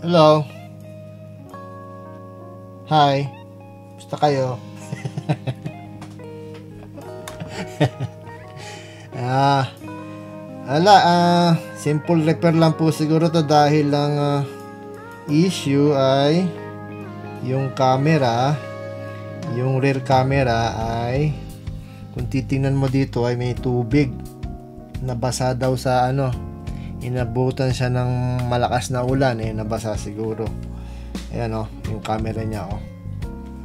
Hello. Hi. Basta kayo. ah, ala, ah, simple repair lang po siguro to dahil lang ah, issue ay yung camera, yung rear camera ay kung titingnan mo dito ay may tubig nabasa daw sa ano inabutan siya ng malakas na ulan eh nabasa siguro. Ayan oh yung camera niya oh.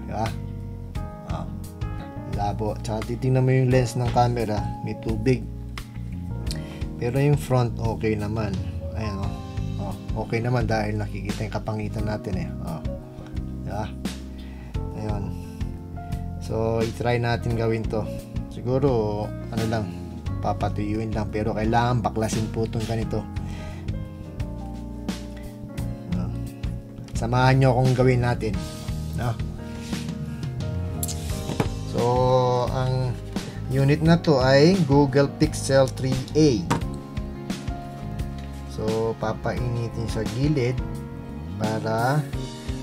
Diba ah, labo. Tsaka titingnan mo yung lens ng camera may tubig. Pero yung front okay naman. Ayan oh, oh okay naman dahil nakikita yung kapangitan natin eh. Oh diba ayun so i-try natin gawin to. Siguro ano lang papatuyuin lang. Pero kailangan baklasin po itong ganito. Samahan nyo akong gawin natin. No? so ang unit na to ay Google Pixel 3a so papainitin sa gilid para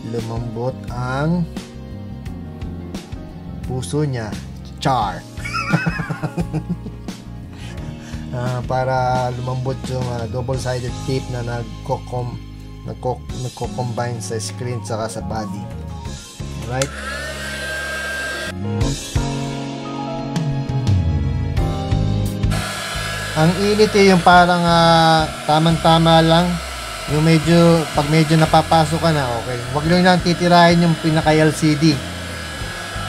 lumambot ang puso niya. Char uh, para lumambot yung uh, double-sided tape na nagko-com nagko-combine sa screen saka sa body. Alright? Ang init eh, yung parang uh, tamang-tama lang. Yung medyo, pag medyo napapasok ka na, okay. Huwag lang lang titirahin yung pinaka-LCD.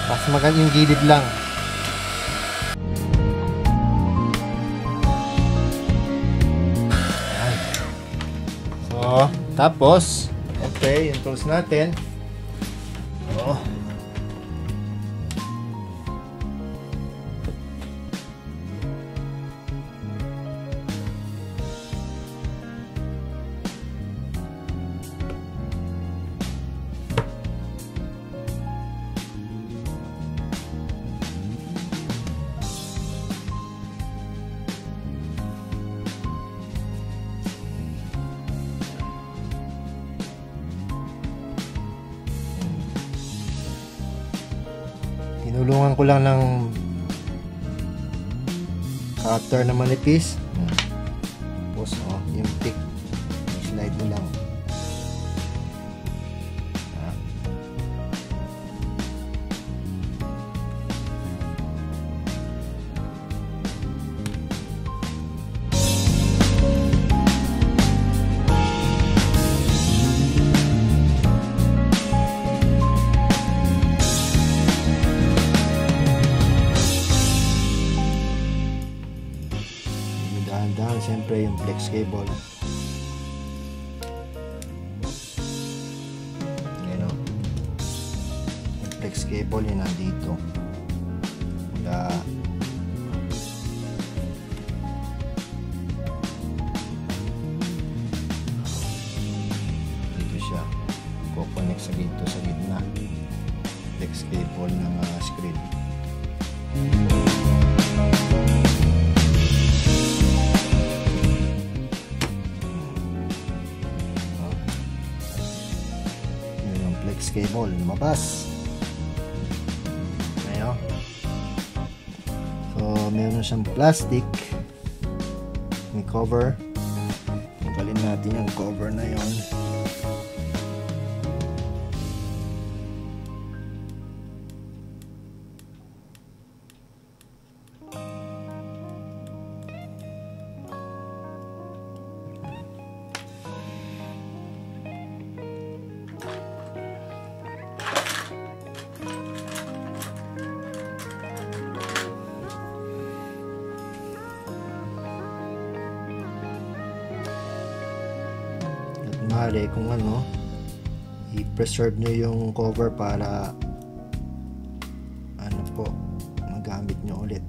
Mas maganda yung gilid lang. Tapos, okay, yung tools natin. Tinulungan ko lang ng cutter na manipis siyempre yung flex cable. Yan o yung flex cable yun nandito lumabas. Ayo so meron siyang plastic. May cover. Tanggalin natin yung cover na yon i-preserve nyo yung cover para ano po magamit nyo ulit.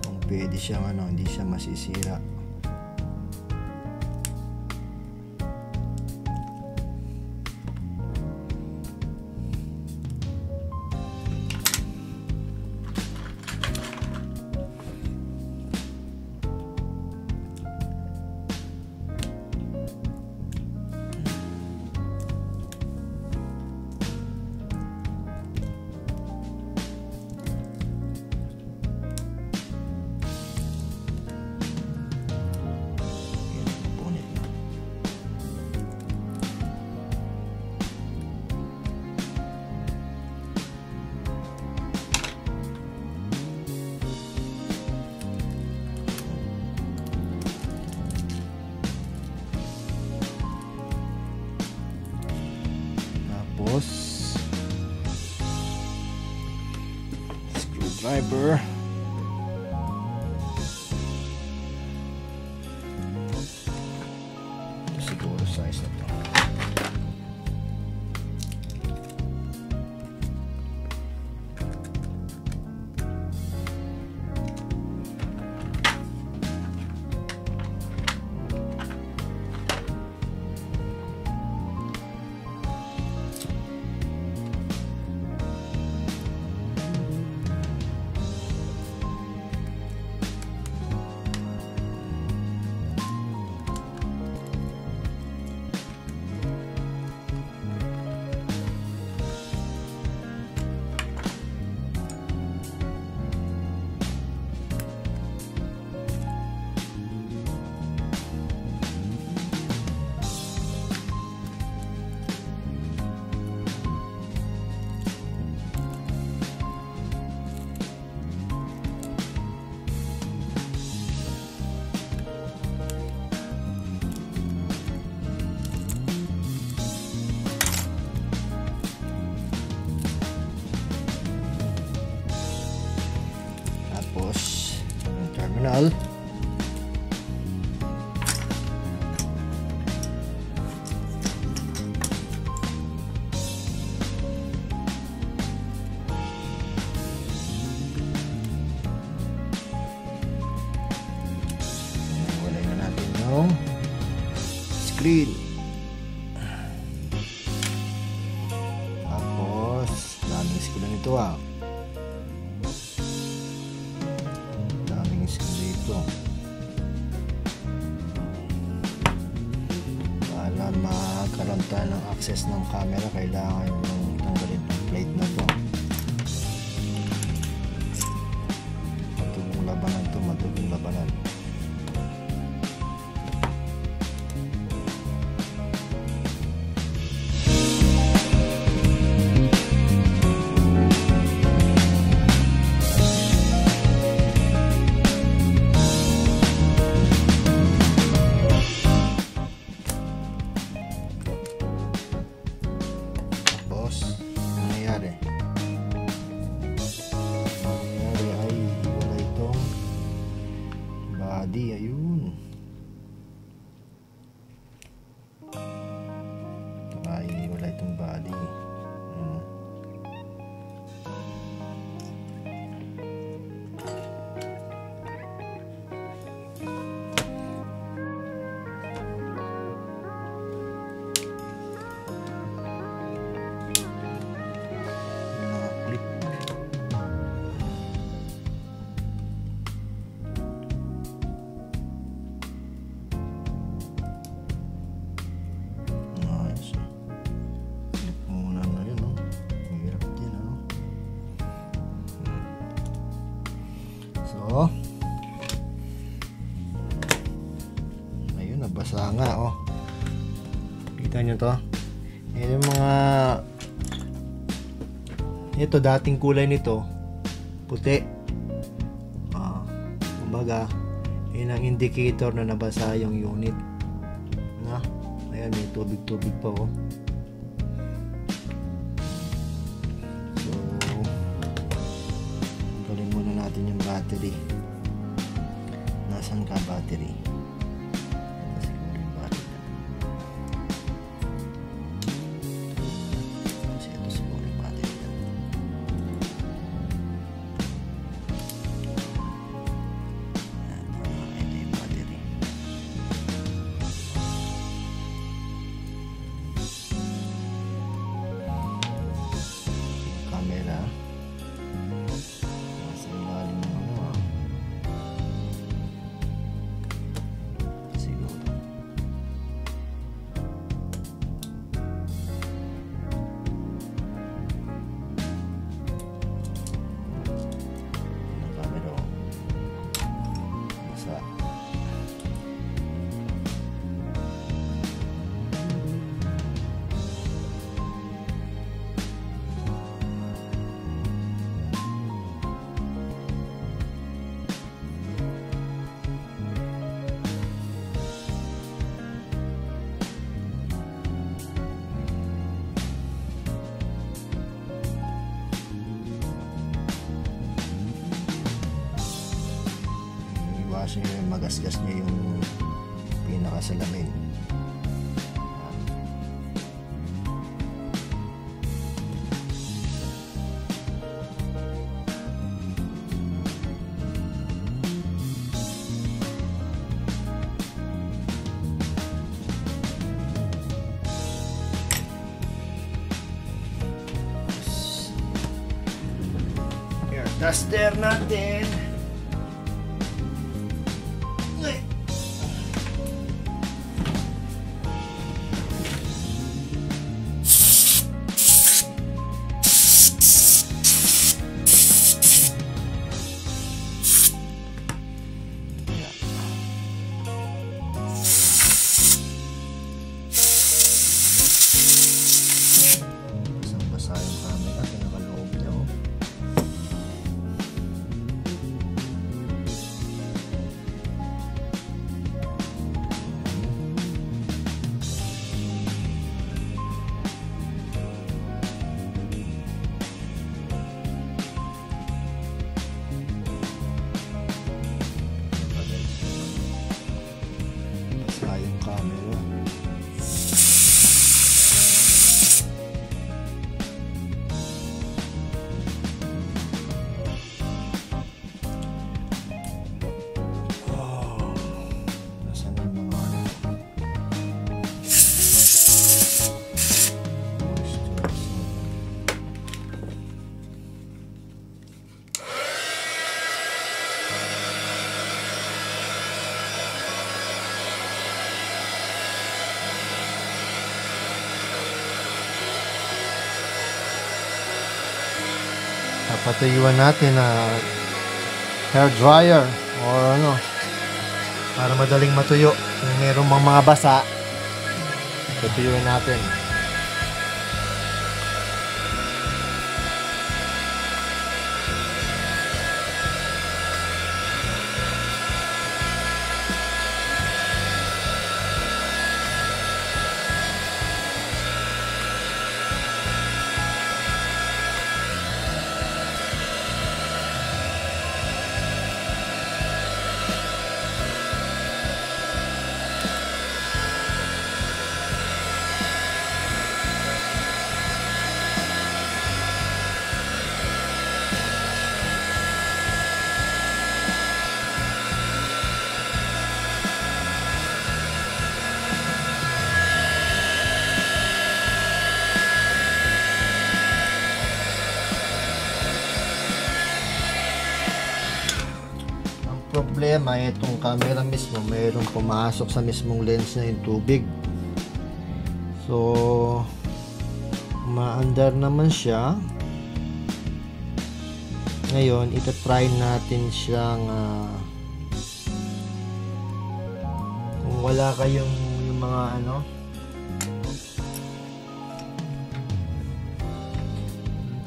Kung pwede siyang ano hindi siya masisira remember ito dating kulay nito puti. Uh, kumbaga yun ang indicator na nabasa yung unit. Na ayan may tubig tubig pa oh. So galing muna natin yung battery. Nasan ka battery? Kasi magasgas niya yung pinakasalamin. Duster natin. Papatuyuan natin na hair dryer or ano para madaling matuyo kung merong mga, basa. Tutuyuin natin problema, itong camera mismo, mayroong pumasok sa mismong lens na yung tubig. So, maandar naman siya. Ngayon, itatry natin siyang ah, kung wala kayong yung mga ano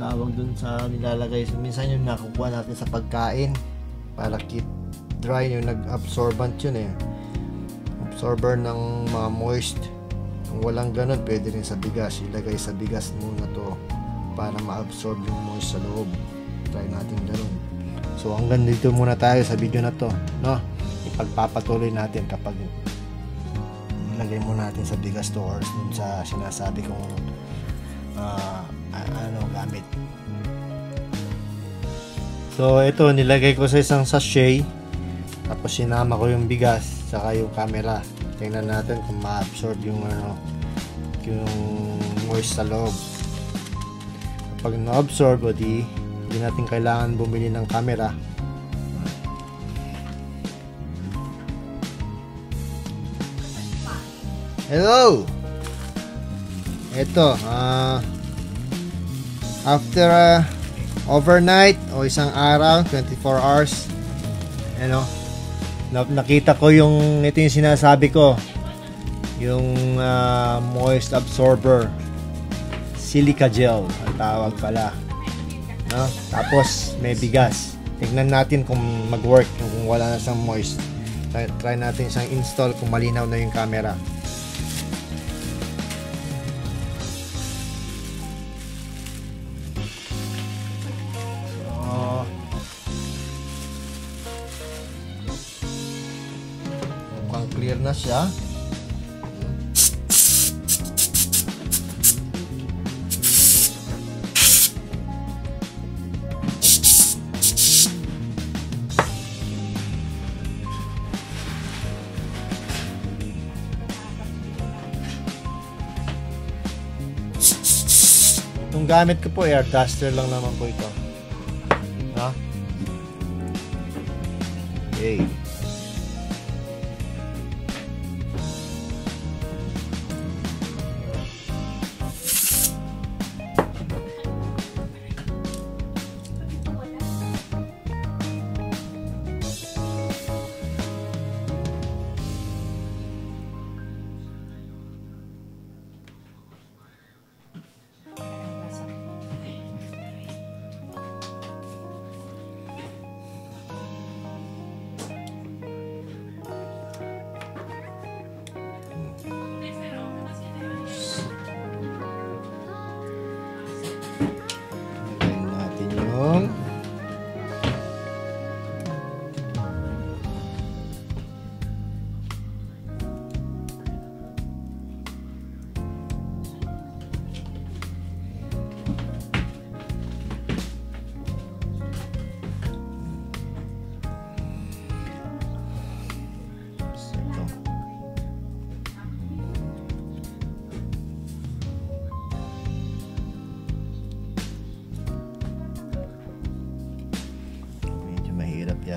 tawag dun sa nilalagay minsan yung nakukuha natin sa pagkain para keep dry yung nag-absorbent yun eh. Absorber ng mga moist. Kung walang ganun pwede rin sa bigas. Ilagay sa bigas muna to para ma-absorb yung moist sa loob. Try natin ganun. So hanggang dito muna tayo sa video na to no? Ipagpapatuloy natin kapag ilagay mo natin sa bigas to or sa sinasabi kong a- ano gamit. So, ito, nilagay ko sa isang sachet. Tapos, sinama ko yung bigas, saka yung camera. Tingnan natin kung ma-absorb yung, ano, yung moist sa loob. Kapag na-absorb, o di, hindi natin kailangan bumili ng camera. Hello! Ito, ah, after ah, overnight o isang araw, 24 hours, ano, na- nakita ko yung, ito yung sinasabi ko, yung ah, moist absorber, silica gel, ang tawag pala. No? Tapos, may bigas. Tignan natin kung mag-work kung wala na siyang moist. Try, try natin siyang install kung malinaw na yung camera. Clear na siya. Yung gamit ko po, air duster lang naman po ito. Ha? Okay.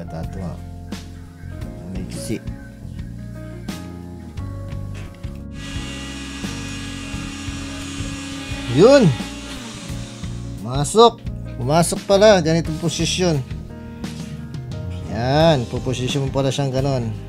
Mahirap yata ito ha. Maiksi. Yun! Masok! Pumasok pala. Ganitong posisyon. Yan. Puposisyon mo pala siyang ganon.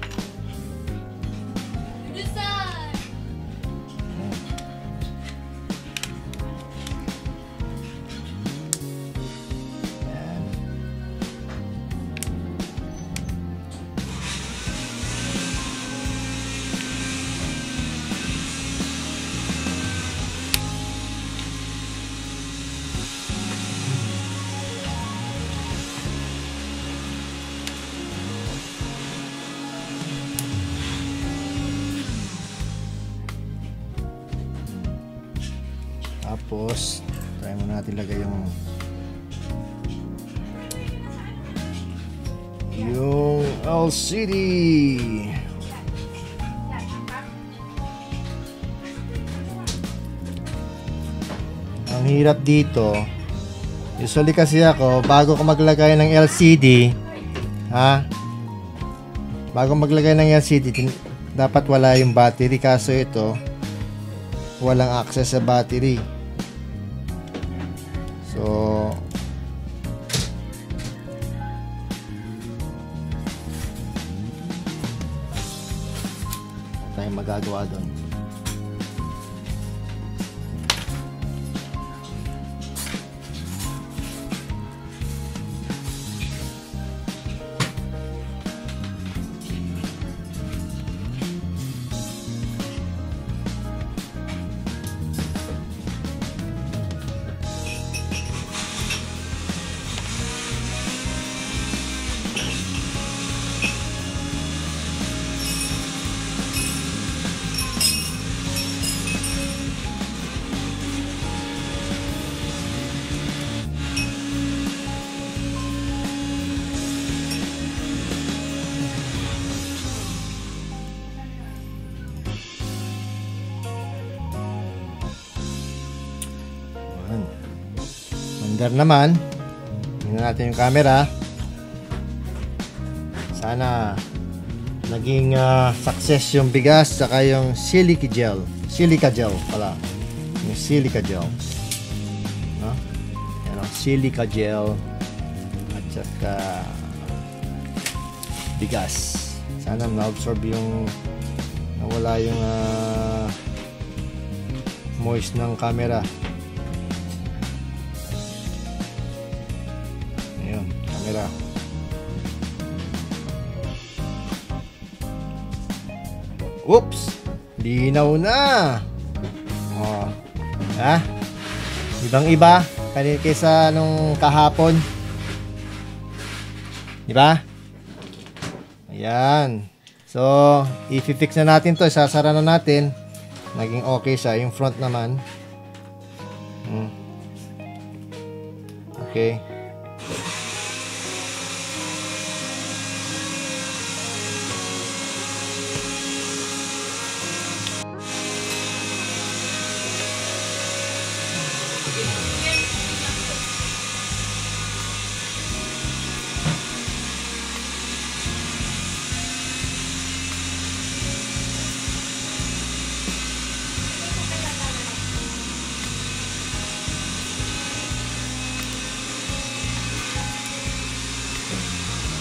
Tapos, try mo natin lagay yung yung LCD. Ang hirap dito, usually kasi ako, bago ko maglagay ng LCD, ha? Bago maglagay ng LCD, dapat wala yung battery. Kaso ito, walang access sa battery. So, tayong magagawa doon. Under naman. Tingnan natin yung camera. Sana naging ah, success yung bigas saka yung silica gel. Silica gel pala. Yung silica gel. No? Yan ang silica gel at saka bigas. Sana na-absorb yung nawala yung ah, moist ng camera. Oops! Linaw na! Oh. Ha? Ibang iba kaysa nung kahapon. Di ba? Ayan. So, i-fix na natin to. Isasara na natin. Naging okay siya. Yung front naman. Hmm. Okay.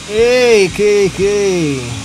Ei, que, que.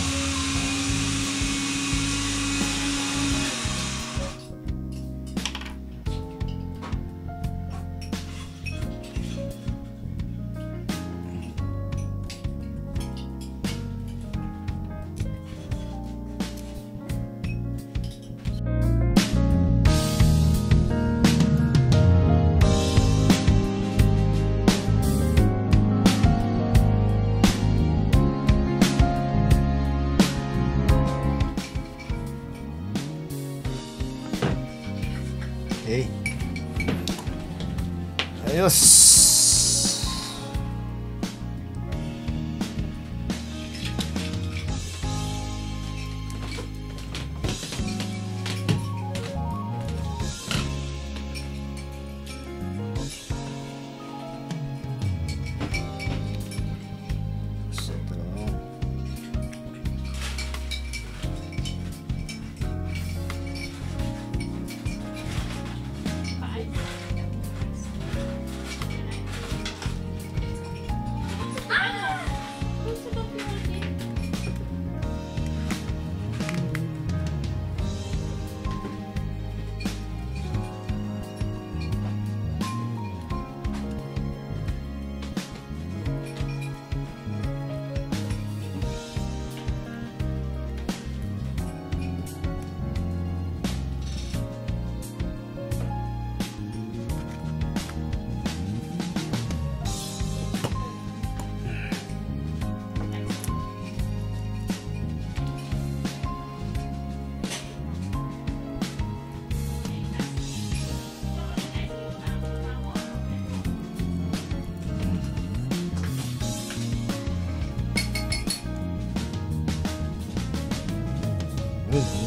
Okay. Ayos.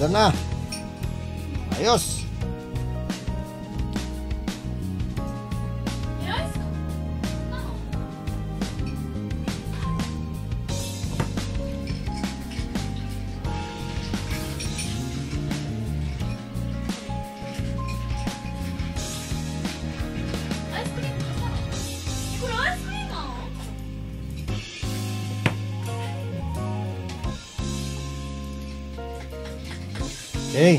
Ganda. Okay.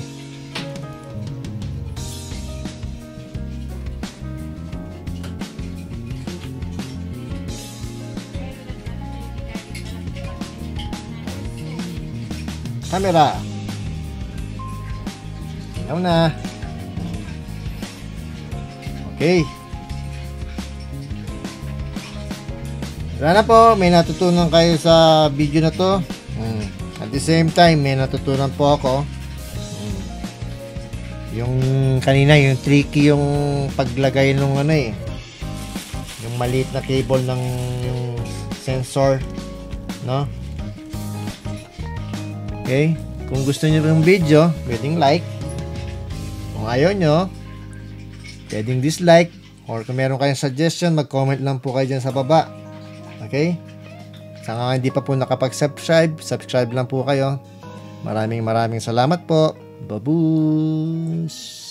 Camera. Ayaw na. Okay. Sana po, may natutunan kayo sa video na to. Hmm. At the same time, may natutunan po ako. Yung kanina, yung tricky yung paglagay ng ano eh. Yung maliit na cable ng yung sensor. No? Okay? Kung gusto niyo ng video, pwedeng like. Kung ayaw nyo, pwedeng dislike. Or kung meron kayong suggestion, mag-comment lang po kayo dyan sa baba. Okay? Sa mga hindi pa po nakapag-subscribe, subscribe lang po kayo. Maraming maraming salamat po. Babush.